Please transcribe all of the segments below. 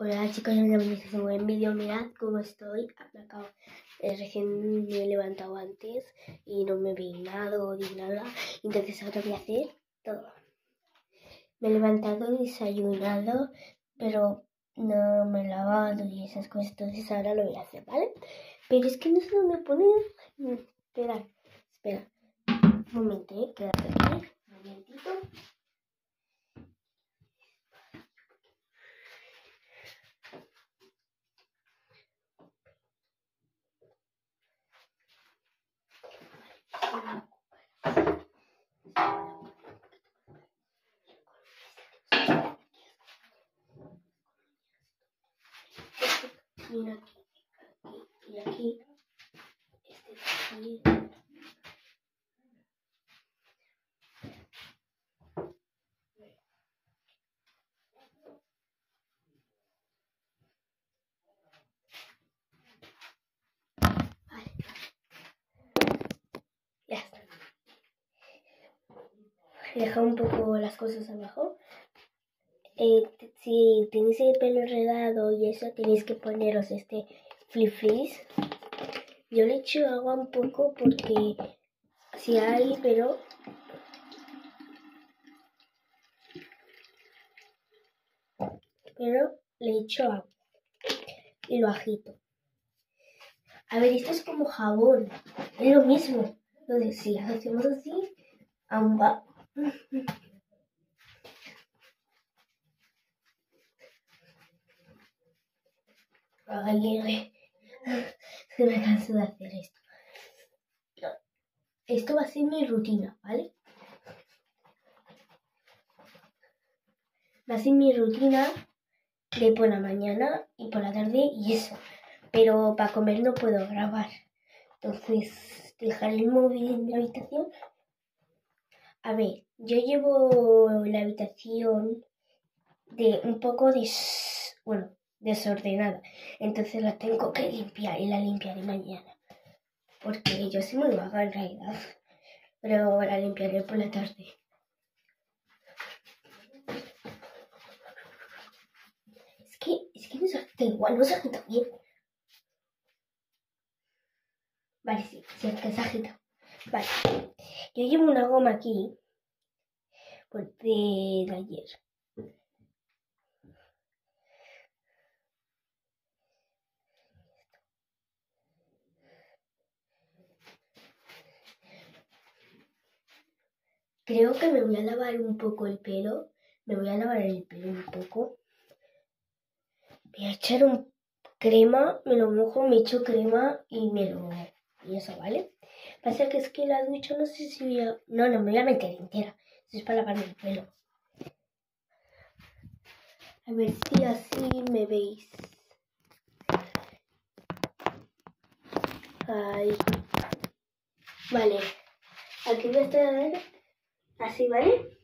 Hola chicos, bienvenidos a un buen vídeo. Mirad cómo estoy. Me acabo, eh, recién me he levantado antes y no me he peinado ni nada. Entonces ahora voy a hacer todo. Me he levantado, desayunado, pero no me he lavado y esas cosas. Entonces ahora lo voy a hacer, ¿vale? Pero es que no sé dónde poner. Espera, espera. Un momento, ¿eh? Quédate aquí. Un momentito. Mira aquí, aquí y aquí. Este aquí. Vale. Ya está. He dejado un poco las cosas abajo. Eh, si tenéis el pelo enredado y eso, tenéis que poneros este flip. Yo le echo agua un poco porque si hay, pero pero le echo agua y lo agito. A ver, esto es como jabón, es lo mismo. Entonces, si hacemos así, aún va. Ay, se me canso de hacer esto. Esto va a ser mi rutina, ¿vale? Va a ser mi rutina de por la mañana y por la tarde y eso. Pero para comer no puedo grabar. Entonces, dejaré el móvil en mi habitación. A ver, yo llevo la habitación de un poco des, bueno, desordenada. Entonces la tengo que limpiar y la limpiaré mañana. Porque yo soy muy vaga en realidad. Pero la limpiaré por la tarde. Es que, es que no se agita igual, no se agita bien. Vale, sí, sí, es que se agita. Vale. Yo llevo una goma aquí. Pues de ayer. Creo que me voy a lavar un poco el pelo. Me voy a lavar el pelo un poco. Voy a echar un crema, me lo mojo, me echo crema y me lo... Y eso, ¿vale? Pasa que es que la ducha no sé si voy a... No, no, me voy a meter entera. Eso es para lavarme el pelo. A ver si así me veis. Ahí. Vale. Aquí voy a estar así, ¿vale?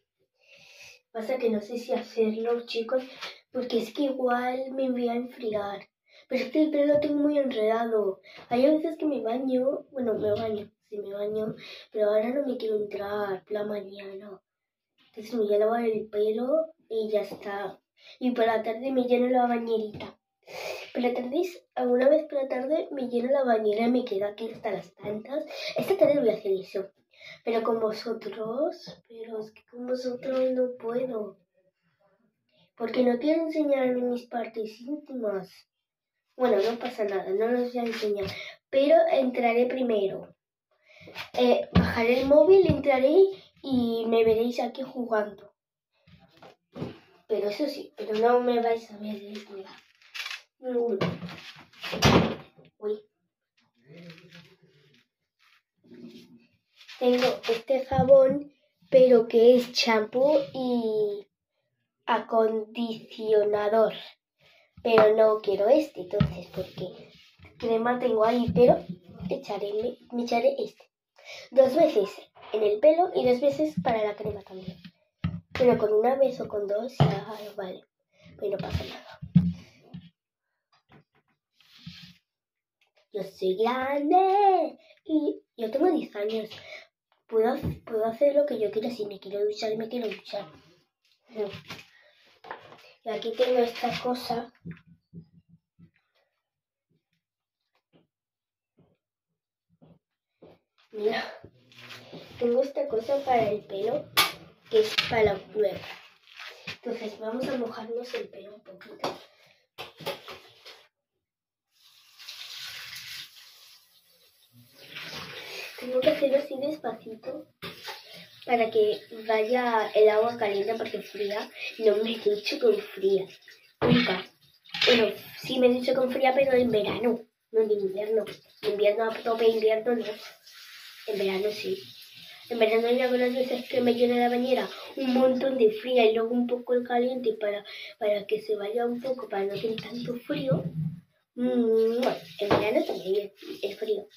Pasa que no sé si hacerlo, chicos, porque es que igual me voy a enfriar. Pero es que el pelo lo tengo muy enredado. Hay veces que me baño, bueno, me baño, sí me baño, pero ahora no me quiero entrar, la mañana. Entonces me voy a lavar el pelo y ya está. Y por la tarde me lleno la bañerita. Por la tarde, alguna vez por la tarde me lleno la bañera y me quedo aquí hasta las tantas. Esta tarde voy a hacer eso. Pero con vosotros, pero es que con vosotros no puedo. Porque no quiero enseñarme mis partes íntimas. Bueno, no pasa nada, no los voy a enseñar. Pero entraré primero. Eh, bajaré el móvil, entraré y me veréis aquí jugando. Pero eso sí, pero no me vais a ver desnuda. Ninguno. Uy. Tengo este jabón, pero que es champú y acondicionador. Pero no quiero este, entonces, porque crema tengo ahí, pero echaré, me, echaré este. Dos veces en el pelo y dos veces para la crema también. Pero con una vez o con dos ya vale. Pero no pasa nada. Yo soy grande y yo tengo 10 años. Puedo, puedo hacer lo que yo quiera. Si me quiero duchar, me quiero duchar. Y aquí tengo esta cosa. Mira, tengo esta cosa para el pelo que es para la nueva. Entonces vamos a mojarnos el pelo un poquito. Tengo que hacerlo así despacito para que vaya el agua caliente porque fría. No me he dicho con fría. Nunca. Bueno, sí me he dicho con fría, pero en verano, no en invierno. Invierno a tope invierno no. En verano sí. En verano hay algunas veces que me llena la bañera un montón de fría y luego un poco el caliente para, para que se vaya un poco, para no tener tanto frío. Mm, bueno, en verano también es frío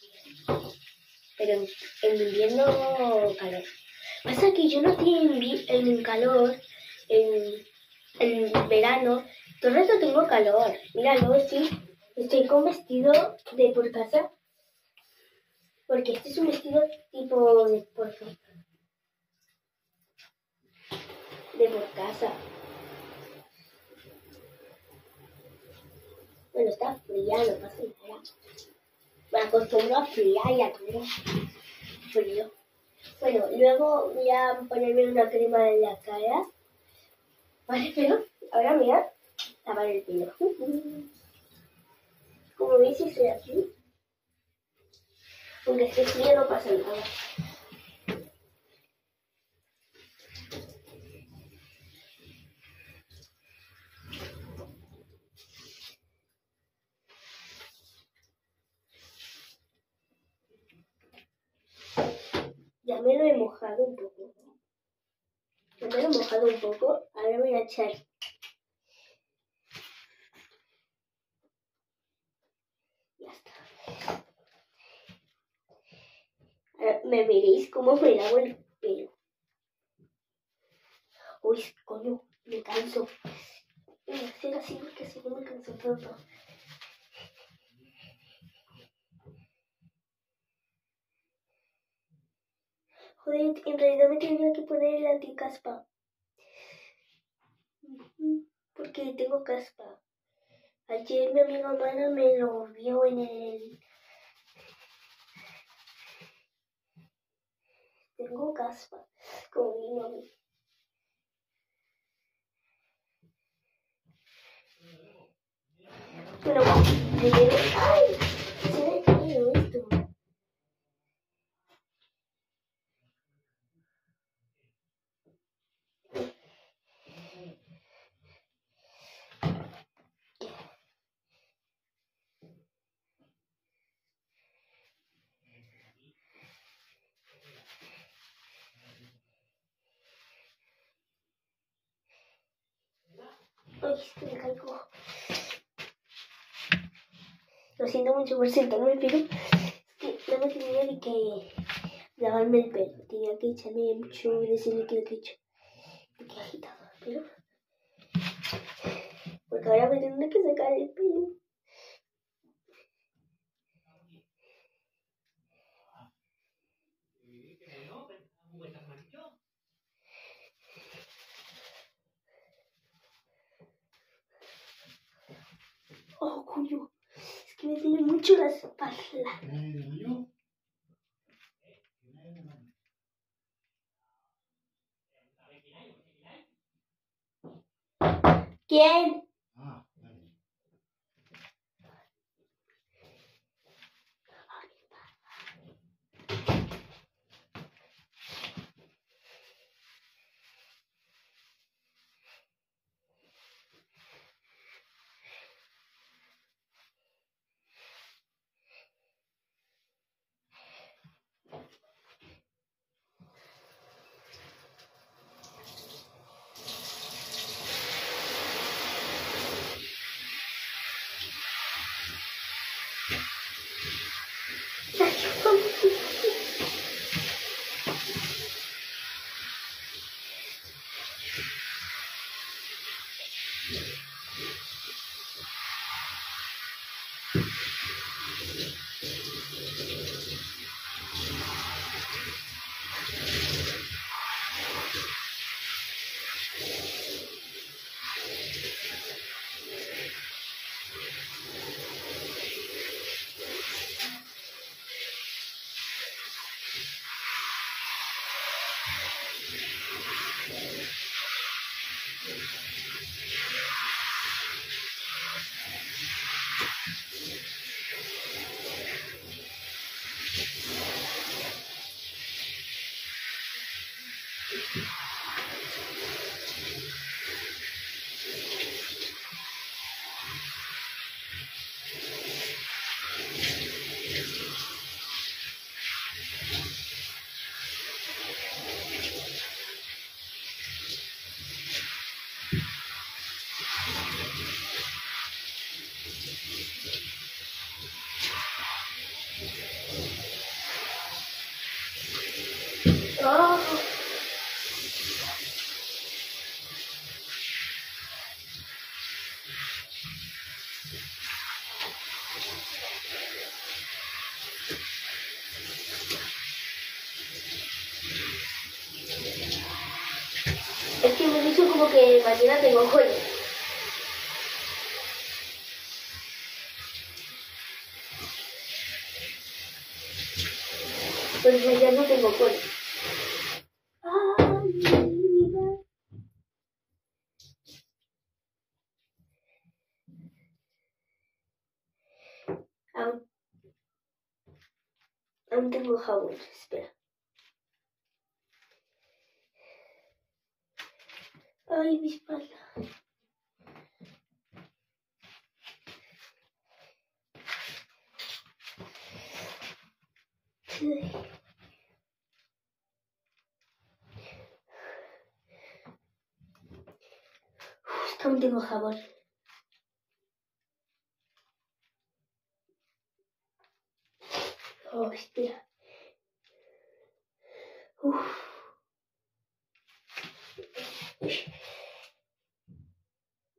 pero en, invierno calor. Pasa que yo no estoy en, en calor, en, en verano, todo el rato tengo calor. Míralo, sí, estoy con vestido de por casa, porque este es un vestido tipo de por, de por casa. Bueno, está fría, no pasa nada. Me acostumbro a fría y a todo frío. Bueno, luego voy a ponerme una crema en la cara. ¿Vale? Pero ahora mira, lavar el pelo. Como veis, estoy aquí. Aunque esté frío no pasa nada. Ya me lo he mojado un poco. Me lo he mojado un poco. Ahora voy a echar Ya está. Ahora me veréis cómo me lavo el pelo. Uy, coño, me canso. Voy a hacer así porque si no me canso todo. Joder, en realidad me tenía que poner el anticaspa. Porque tengo caspa. Ayer mi amiga humana me lo vio en el... Tengo caspa, como mi mami. Pero, ¡ay! Se me esto. Ay, me caigo. Lo siento mucho por sentarme, pero es que no me tenía ni que lavarme el pelo. Tenía que echarme mucho de ese líquido que he hecho. Me quedé agitado, pero... Porque ahora me tendré que sacar el pelo. Es que me tiene mucho la espalda. ¿Quién? Que mañana tengo cole. Pues mañana tengo vida. Aún, aún tengo jabón, espera. Ay, mi espalda. Sí. Tengo jabón. Oh, espera. Uf.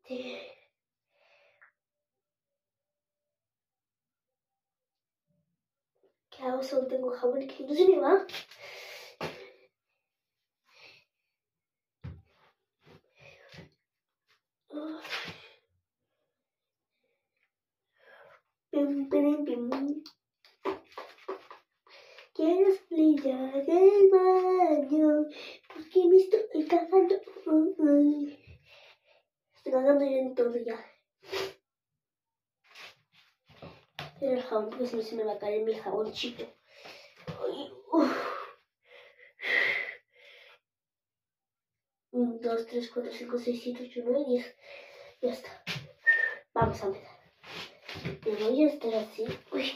Sí. ¿Qué hago? Solo tengo jabón que no se me va. Oh. Pim, pim, pim. Quiero brillar del baño porque me estoy cagando. Uy. Cagando yo en todo ya. Pero el jabón, porque si no se me va a caer mi jabón chico. Un, dos, tres, cuatro, cinco, seis, siete, ocho, nueve, diez. Ya está. Vamos a empezar. Me voy a estar así. Uy.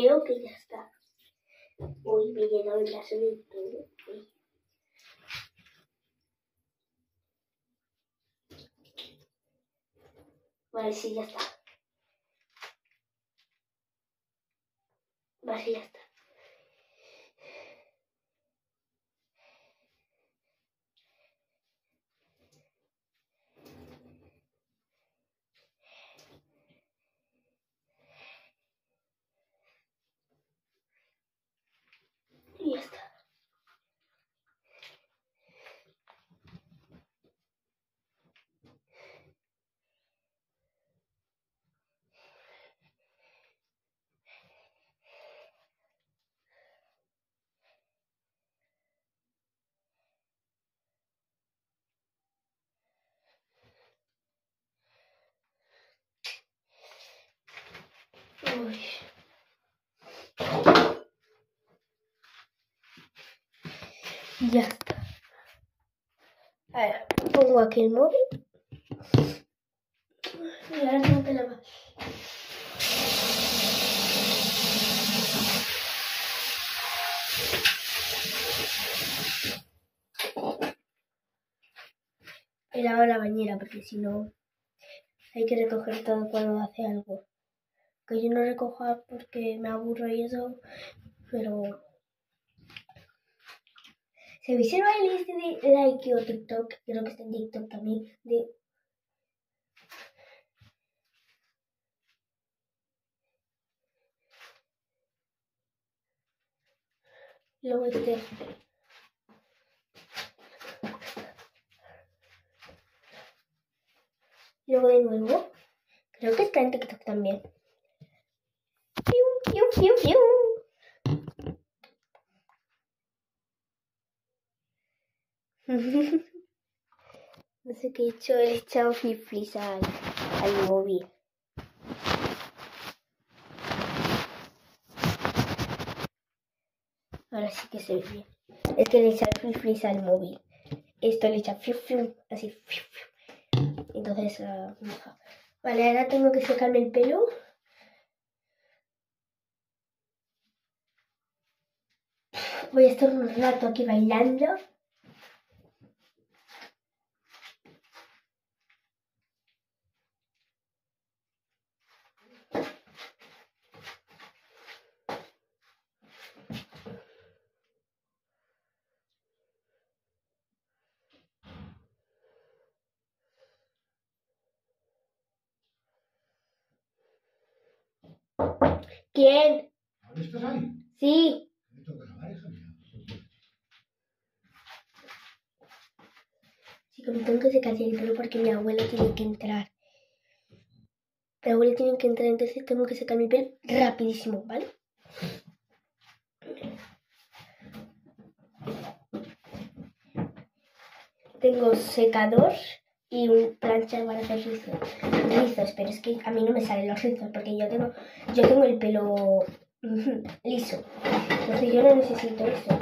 Creo que ya está. Uy, me llenado el brazo de todo. Vale, sí, ya está. Vale, sí, ya está. Y ya está. Ya está. A ver, pongo aquí el móvil. Y ahora tengo que lavar. He lavado la bañera porque si no hay que recoger todo cuando hace algo. Que yo no recojo porque me aburro y eso, pero se vieron el este de like o TikTok, creo que está en TikTok también, de luego este luego de nuevo creo que está en TikTok también no sé qué he hecho, he echado flip al, al móvil. Ahora sí que se ve bien. Es que le echa flip al móvil. Esto le echa fiu, fiu, así. Fiu. Entonces, uh, vale, ahora tengo que secarme el pelo. Voy a estar un rato aquí bailando. ¿Quién? ¿Ahora estás ahí? Sí. Me toca grabar, hija mía. Me tengo que el pelo porque mi abuelo tiene que entrar. Mi abuelo tiene que entrar, entonces tengo que secar mi pelo rapidísimo, ¿vale? Tengo secador y un plancha para hacer rizos. rizos, pero es que a mí no me salen los rizos porque yo tengo, yo tengo el pelo liso. Entonces yo no necesito eso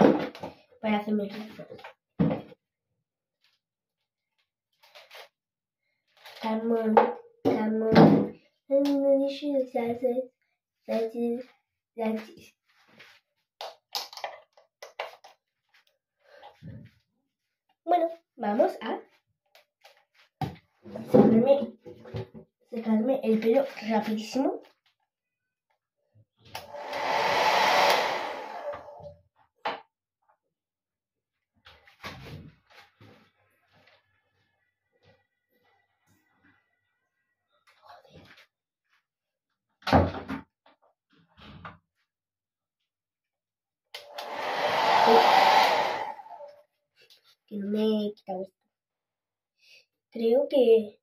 para hacerme rizos. Come on, come on. Should say it. That. Bueno, vamos a secarme, secarme el pelo rapidísimo. que no me he quitado esto. Creo que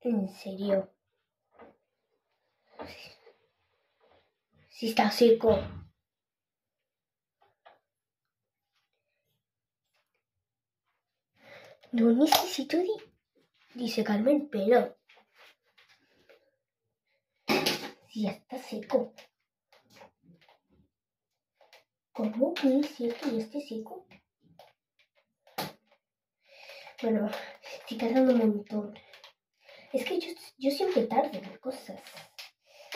En serio. Si está seco. No necesito de, de secarme el pelo. Si ya está seco. ¿Cómo puede ser que ya esté seco? Bueno, estoy tardando un montón. Es que yo, yo siempre tardo en cosas.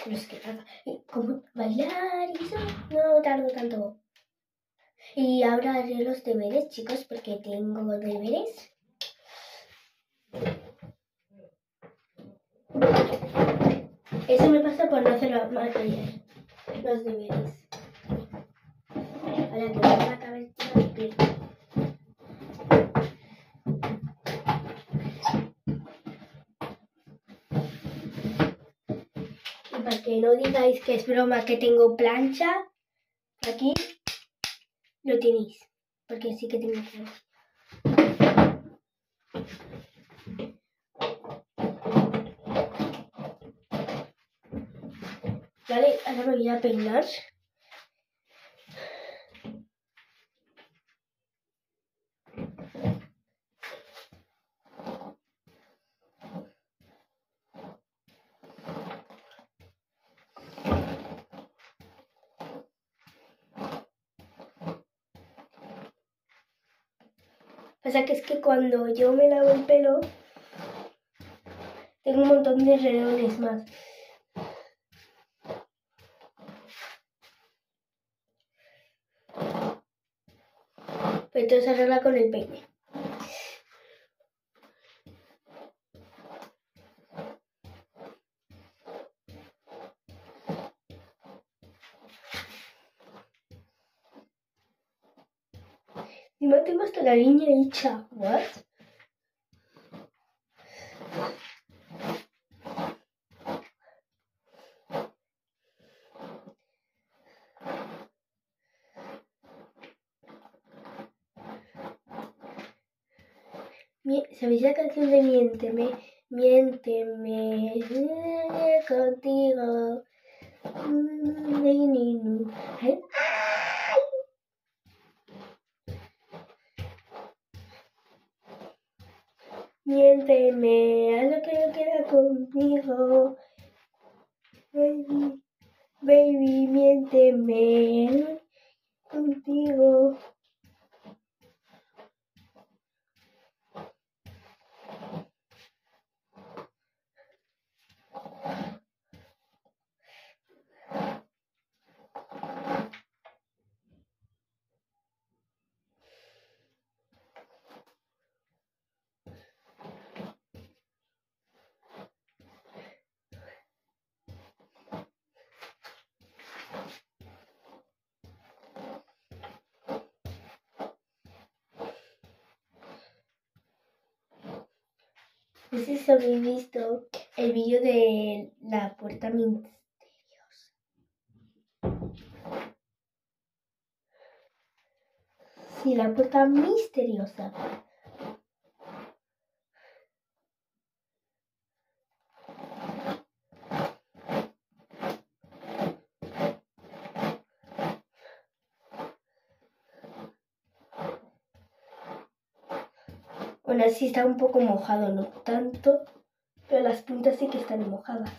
Pero es que tarda. y Como bailar y eso, no tardo tanto. Y ahora haré los deberes, chicos, porque tengo deberes. Eso me pasa por no hacer la materia, los deberes. Ahora que la cabeza. Y para que no digáis que es broma que tengo plancha, aquí lo tenéis. Porque sí que tengo plancha. Vale, ahora me voy a peinar. O sea que es que cuando yo me lavo el pelo, tengo un montón de redones más. Entonces arregla con el peine. Encima tengo hasta la línea hecha. ¿What? ¿Sabéis la canción de Miénteme? Miénteme eh, contigo. Ay, Miénteme, haz lo que yo quiera conmigo. Baby, baby, miénteme contigo. No sé si habéis visto el vídeo de la puerta misteriosa. Sí, la puerta misteriosa. Bueno, así está un poco mojado, no tanto, pero las puntas sí que están mojadas.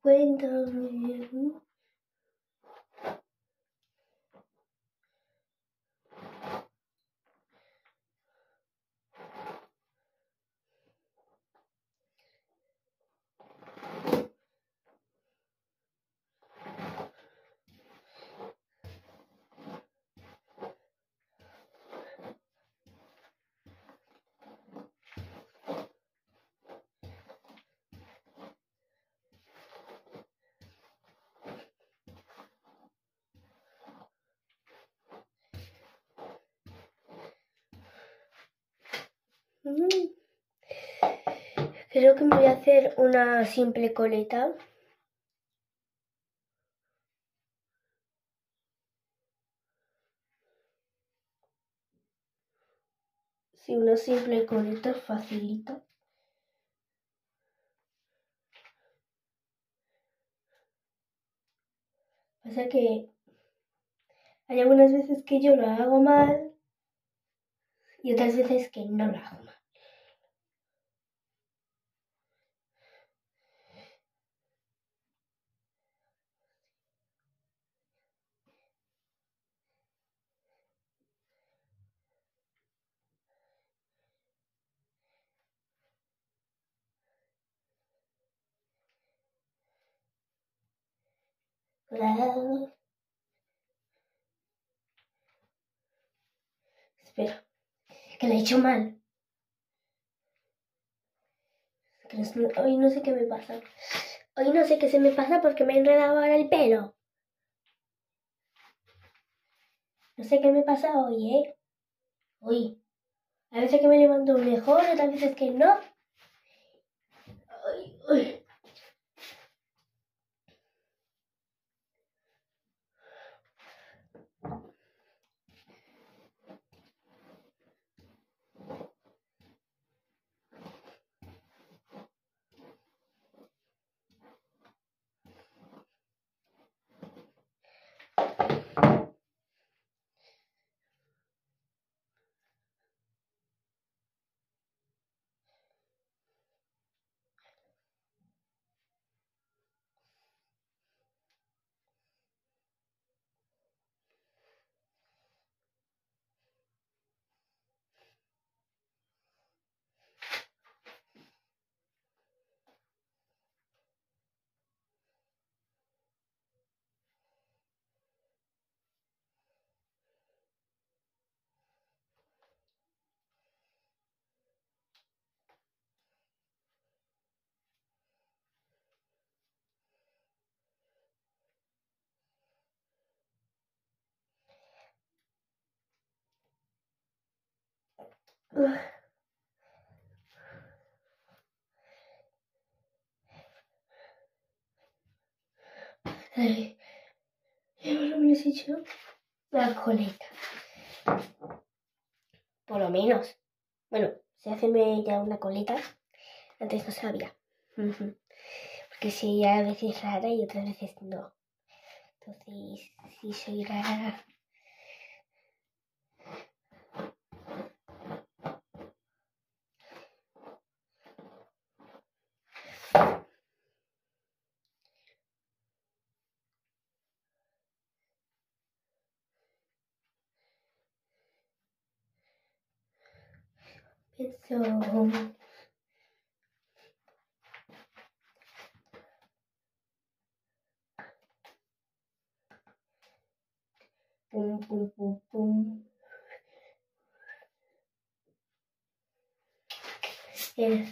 Cuéntame. Creo que me voy a hacer una simple coleta. Sí, una simple coleta facilita. Pasa que hay algunas veces que yo lo hago mal y otras veces que no lo hago mal. Espera, que lo he hecho mal. Hoy no sé qué me pasa. Hoy no sé qué se me pasa porque me he enredado ahora el pelo. No sé qué me pasa hoy, ¿eh? Hoy. A veces que me levanto mejor, otras veces que no. Ay, ya más o menos he hecho la coleta. Por lo menos. Bueno, se hace ya una coleta. Antes no sabía. Porque sí, a veces rara y otras veces no. Entonces, si soy rara. pencil. Boom, boom, boom, boom. Yeah.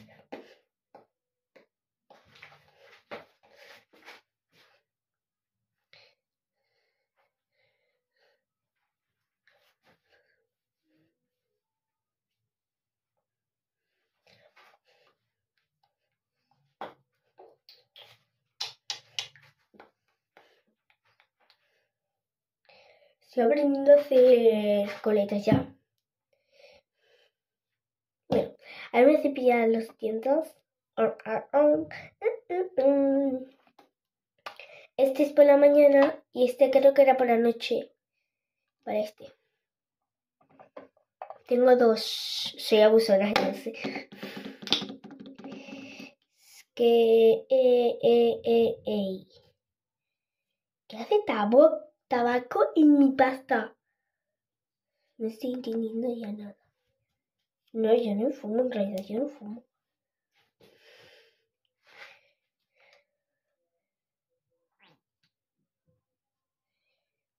Estoy aprendiendo a hacer coletas ya. Bueno, ahora me cepillar los dientes. Este es por la mañana y este creo que era por la noche. Para este. Tengo dos. Soy abusona, sé. Es que. Eh, eh, eh. ¿Qué hace tabo? Tabaco en mi pasta. No estoy entendiendo ya nada. No, yo no fumo, en realidad yo no fumo.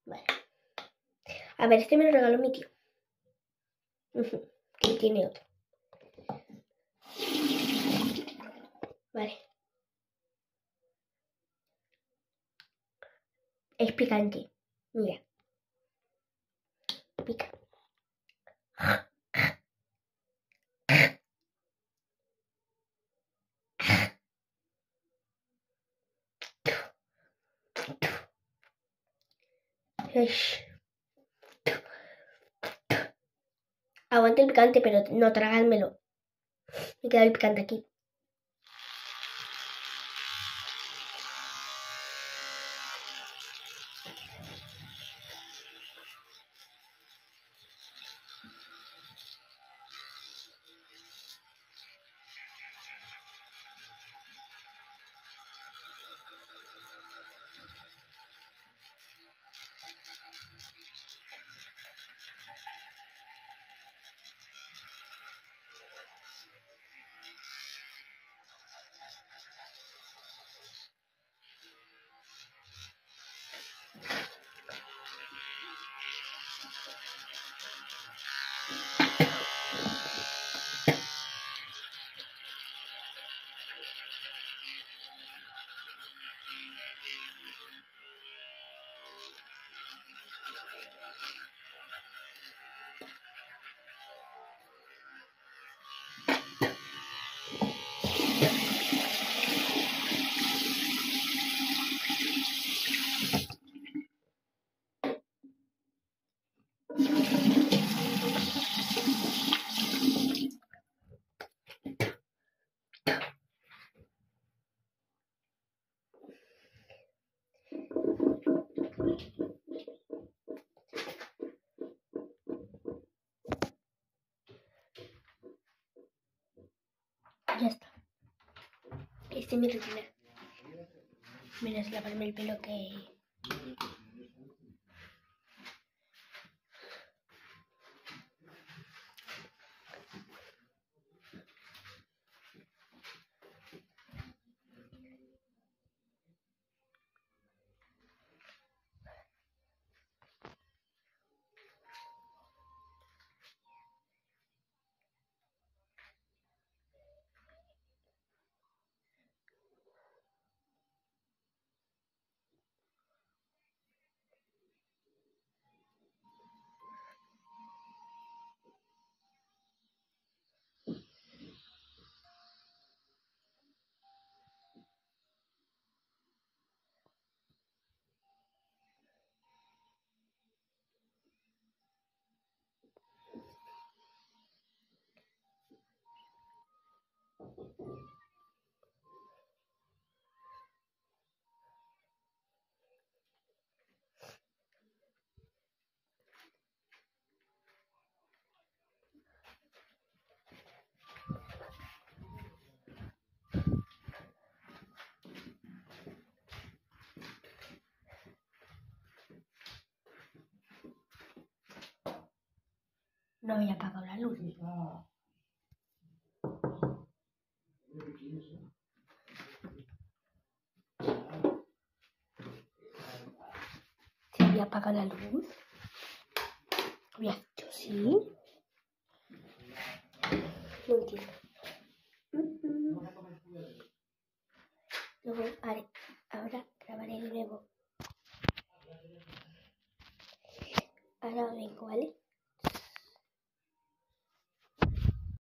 Vale. A ver, este me lo regaló mi tío. Que tiene otro. Vale. Es picante. Mira. Pica. Ish. Aguante el picante, pero no tragármelo. Me queda el picante aquí. Ya está. Esta es mi rutina. Menos lavarme el pelo que... No había apagado la luz. ¿Se había apagado la luz? ¿Había hecho sí?